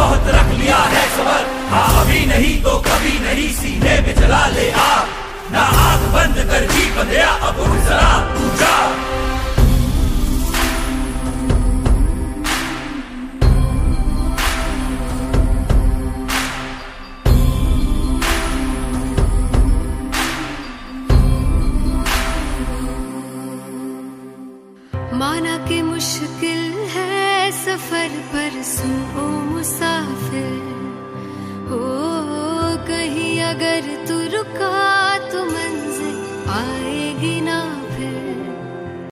बहुत रख लिया है सबर हाँ अभी नहीं तो कभी नहीं, सीने में जला ले आग ना आग बंद कर जी बंधया, अब उठ जरा, तू जा। माना कि मुश्किल है सफ़र पर सुन ओ मुसाफिर हो कहीं अगर तू रुका तो मंजिल आएगी ना फिर।